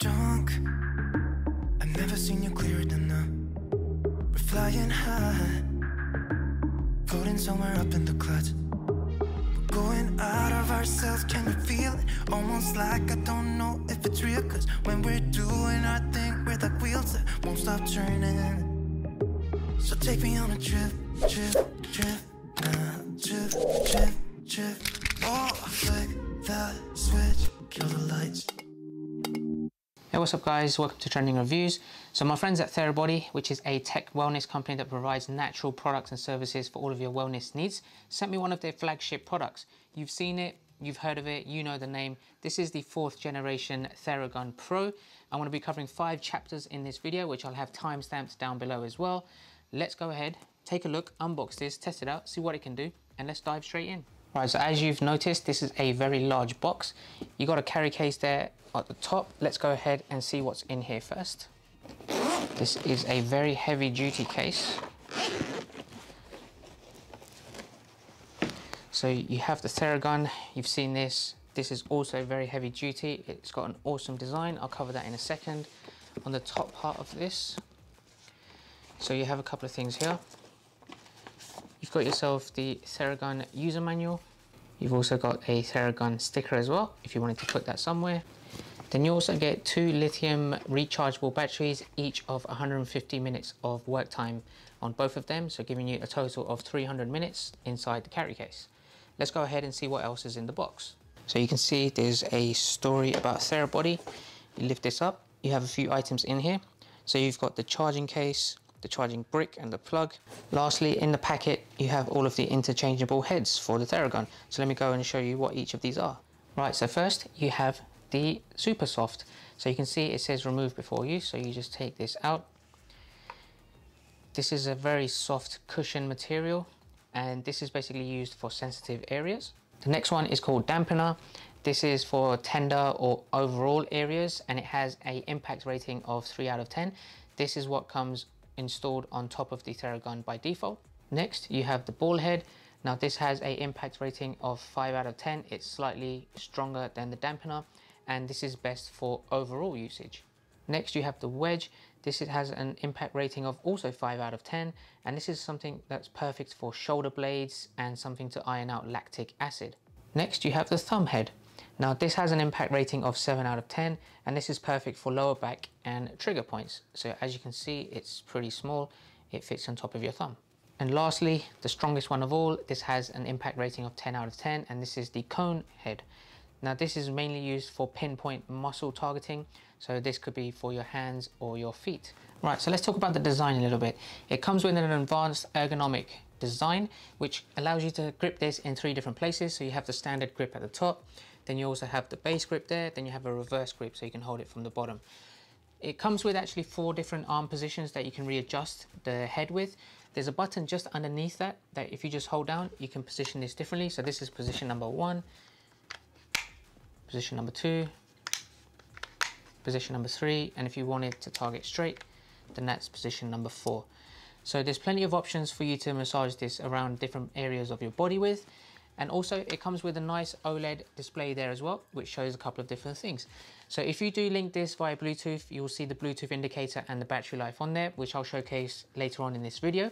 Drunk, I've never seen you clearer than now. We're flying high, floating somewhere up in the clouds. We're going out of ourselves, can you feel it? Almost like I don't know if it's real. Cause when we're doing our thing, we're like wheels that won't stop turning. So take me on a trip, trip, trip, now, trip, trip, trip. Oh, flick the switch, kill the lights. Hey, what's up guys? Welcome to Trending Reviews. So my friends at Therabody, which is a tech wellness company that provides natural products and services for all of your wellness needs, sent me one of their flagship products. You've seen it, you've heard of it, you know the name. This is the fourth generation Theragun Pro. I'm going to be covering five chapters in this video, which I'll have timestamps down below as well. Let's go ahead, take a look, unbox this, test it out, see what it can do, and let's dive straight in. Right, so as you've noticed, this is a very large box. You got a carry case there at the top. Let's go ahead and see what's in here first. This is a very heavy duty case. So you have the Theragun, you've seen this. This is also very heavy duty. It's got an awesome design. I'll cover that in a second. On the top part of this, so you have a couple of things here. Got yourself the Theragun user manual. You've also got a Theragun sticker as well, if you wanted to put that somewhere. Then you also get two lithium rechargeable batteries, each of 150 minutes of work time on both of them, so giving you a total of 300 minutes inside the carry case. Let's go ahead and see what else is in the box. So you can see there's a story about Therabody. You lift this up, you have a few items in here. So you've got the charging case, the charging brick and the plug. Lastly, in the packet, you have all of the interchangeable heads for the Theragun. So let me go and show you what each of these are. Right, so first you have the Super Soft. So you can see it says remove before use, so you just take this out. This is a very soft cushion material and this is basically used for sensitive areas. The next one is called dampener. This is for tender or overall areas and it has a impact rating of 3 out of 10. This is what comes installed on top of the Theragun by default. Next you have the ball head. Now this has a impact rating of 5 out of 10. It's slightly stronger than the dampener and this is best for overall usage. Next you have the wedge. This has an impact rating of also 5 out of 10 and this is something that's perfect for shoulder blades and something to iron out lactic acid. Next you have the thumb head. Now this has an impact rating of 7 out of 10 and this is perfect for lower back and trigger points. So as you can see it's pretty small, it fits on top of your thumb. And lastly, the strongest one of all, this has an impact rating of 10 out of 10 and this is the cone head. Now this is mainly used for pinpoint muscle targeting. So this could be for your hands or your feet. Right, so let's talk about the design a little bit. It comes with an advanced ergonomic design, which allows you to grip this in three different places. So you have the standard grip at the top, then you also have the base grip there, then you have a reverse grip so you can hold it from the bottom. It comes with actually four different arm positions that you can readjust the head with. There's a button just underneath that, that if you just hold down, you can position this differently. So this is position number one, position number two, position number three, and if you wanted to target straight, then that's position number four. So there's plenty of options for you to massage this around different areas of your body with. And also it comes with a nice OLED display there as well, which shows a couple of different things. So if you do link this via Bluetooth, you'll see the Bluetooth indicator and the battery life on there, which I'll showcase later on in this video.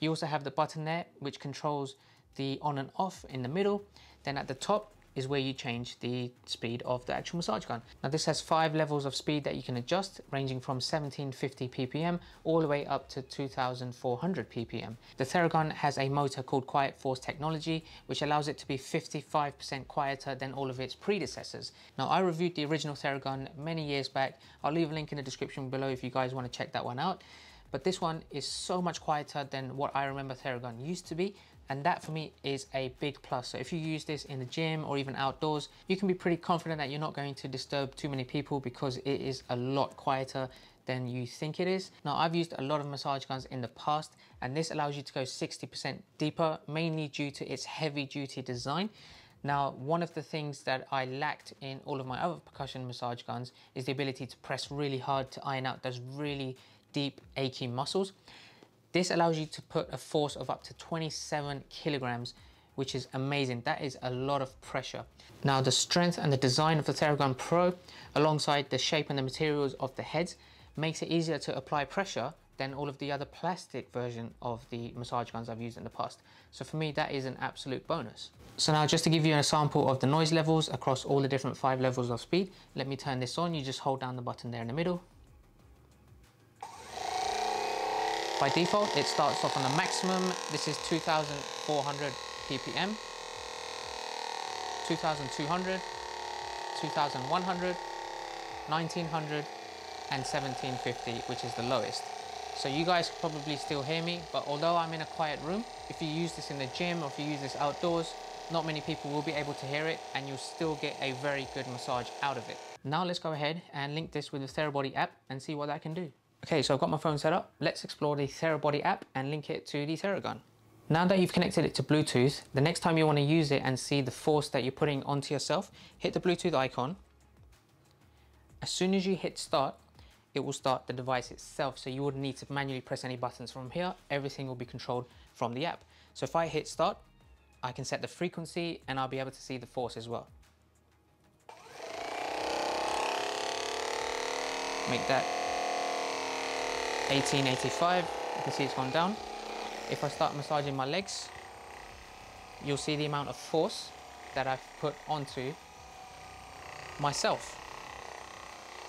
You also have the button there, which controls the on and off in the middle. Then at the top, is where you change the speed of the actual massage gun. Now this has five levels of speed that you can adjust ranging from 1750 ppm all the way up to 2400 ppm. The Theragun has a motor called Quiet Force technology which allows it to be 55% quieter than all of its predecessors. Now I reviewed the original Theragun many years back. I'll leave a link in the description below if you guys want to check that one out. But this one is so much quieter than what I remember Theragun used to be and that for me is a big plus. So if you use this in the gym or even outdoors, you can be pretty confident that you're not going to disturb too many people because it is a lot quieter than you think it is. Now I've used a lot of massage guns in the past and this allows you to go 60% deeper, mainly due to its heavy duty design. Now, one of the things that I lacked in all of my other percussion massage guns is the ability to press really hard to iron out those really deep achy muscles. This allows you to put a force of up to 27 kilograms which is amazing. That is a lot of pressure. Now the strength and the design of the Theragun Pro, alongside the shape and the materials of the heads, makes it easier to apply pressure than all of the other plastic version of the massage guns I've used in the past. So for me, that is an absolute bonus. So now just to give you a sample of the noise levels across all the different five levels of speed, let me turn this on. You just hold down the button there in the middle. By default, it starts off on the maximum. This is 2,400 ppm, 2,200, 2,100, 1900, and 1750, which is the lowest. So you guys probably still hear me, but although I'm in a quiet room, if you use this in the gym or if you use this outdoors, not many people will be able to hear it and you'll still get a very good massage out of it. Now let's go ahead and link this with the Therabody app and see what that can do. Okay, so I've got my phone set up. Let's explore the Therabody app and link it to the Theragun. Now that you've connected it to Bluetooth, the next time you want to use it and see the force that you're putting onto yourself, hit the Bluetooth icon. As soon as you hit start, it will start the device itself. So you wouldn't need to manually press any buttons from here. Everything will be controlled from the app. So if I hit start, I can set the frequency and I'll be able to see the force as well. Make that 1885. You can see it's gone down. If I start massaging my legs, you'll see the amount of force that I've put onto myself.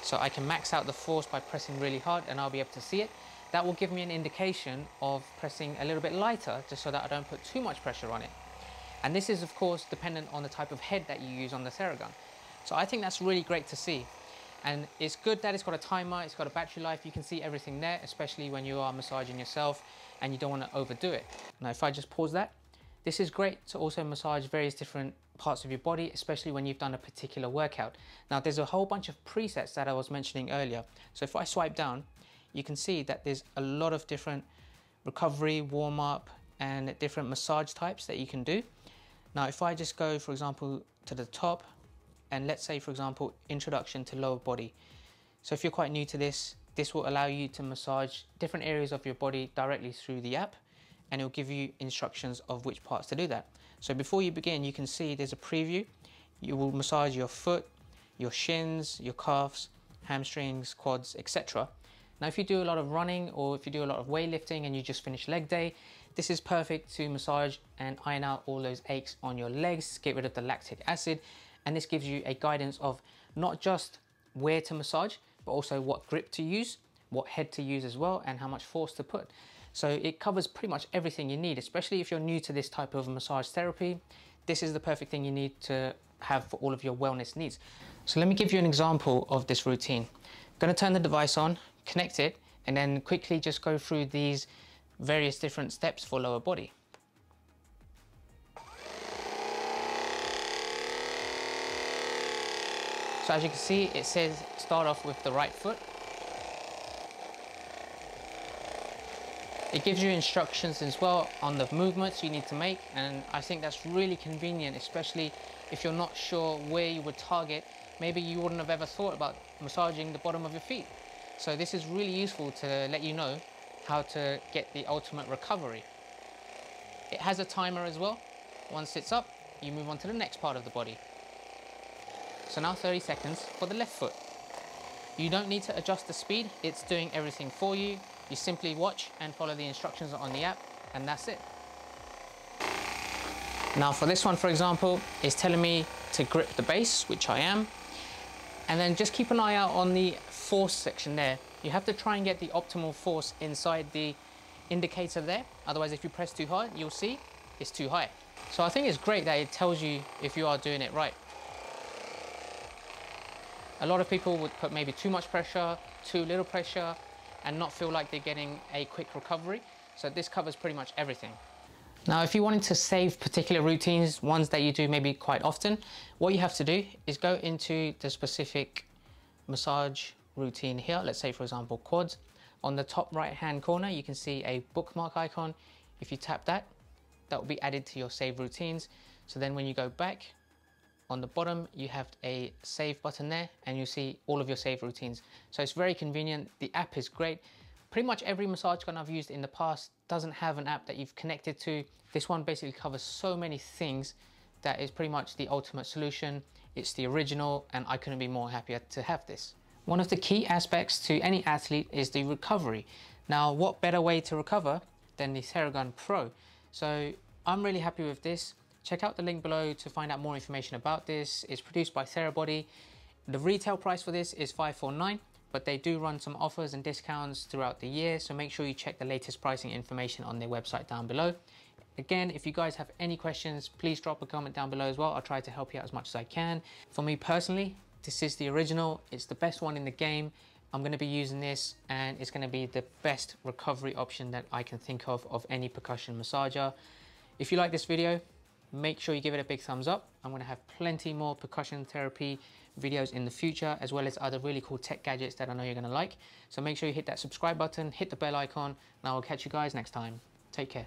So I can max out the force by pressing really hard and I'll be able to see it. That will give me an indication of pressing a little bit lighter just so that I don't put too much pressure on it. And this is of course dependent on the type of head that you use on the Theragun. So I think that's really great to see. And it's good that it's got a timer, it's got a battery life, you can see everything there, especially when you are massaging yourself and you don't want to overdo it. Now if I just pause that, this is great to also massage various different parts of your body, especially when you've done a particular workout. Now there's a whole bunch of presets that I was mentioning earlier. So if I swipe down, you can see that there's a lot of different recovery, warm up, and different massage types that you can do. Now, if I just go, for example, to the top, and let's say, for example, introduction to lower body. So if you're quite new to this, this will allow you to massage different areas of your body directly through the app, and it'll give you instructions of which parts to do that. So before you begin, you can see there's a preview. You will massage your foot, your shins, your calves, hamstrings, quads, etc. Now, if you do a lot of running or if you do a lot of weightlifting and you just finish leg day, this is perfect to massage and iron out all those aches on your legs, get rid of the lactic acid. And this gives you a guidance of not just where to massage, but also what grip to use, what head to use as well, and how much force to put. So it covers pretty much everything you need, especially if you're new to this type of massage therapy. This is the perfect thing you need to have for all of your wellness needs. So let me give you an example of this routine. I'm gonna turn the device on, connect it, and then quickly just go through these various different steps for lower body. So as you can see, it says start off with the right foot. It gives you instructions as well on the movements you need to make and I think that's really convenient, especially if you're not sure where you would target. Maybe you wouldn't have ever thought about massaging the bottom of your feet. So this is really useful to let you know how to get the ultimate recovery. It has a timer as well. Once it's up, you move on to the next part of the body. So now 30 seconds for the left foot. You don't need to adjust the speed, it's doing everything for you. You simply watch and follow the instructions on the app and that's it. Now for this one, for example, it's telling me to grip the base, which I am. And then just keep an eye out on the force section there. You have to try and get the optimal force inside the indicator there. Otherwise, if you press too hard, you'll see it's too high. So I think it's great that it tells you if you are doing it right. A lot of people would put maybe too much pressure, too little pressure, and not feel like they're getting a quick recovery. So this covers pretty much everything. Now, if you wanted to save particular routines, ones that you do maybe quite often, what you have to do is go into the specific massage routine here. Let's say, for example, quads. On the top right-hand corner, you can see a bookmark icon. If you tap that, that will be added to your save routines. So then when you go back, on the bottom, you have a save button there and you see all of your save routines. So it's very convenient. The app is great. Pretty much every massage gun I've used in the past doesn't have an app that you've connected to. This one basically covers so many things that is pretty much the ultimate solution. It's the original and I couldn't be more happier to have this. One of the key aspects to any athlete is the recovery. Now, what better way to recover than the Theragun Pro? So I'm really happy with this. Check out the link below to find out more information about this. It's produced by Therabody. The retail price for this is 549 but they do run some offers and discounts throughout the year so make sure you check the latest pricing information on their website down below. Again if you guys have any questions please drop a comment down below as well. I'll try to help you out as much as i can. For me personally this is the original. It's the best one in the game. I'm going to be using this and it's going to be the best recovery option that i can think of of any percussion massager. If you like this video make sure you give it a big thumbs up. I'm gonna have plenty more percussion therapy videos in the future, as well as other really cool tech gadgets that I know you're gonna like. So make sure you hit that subscribe button, hit the bell icon, and I will catch you guys next time. Take care.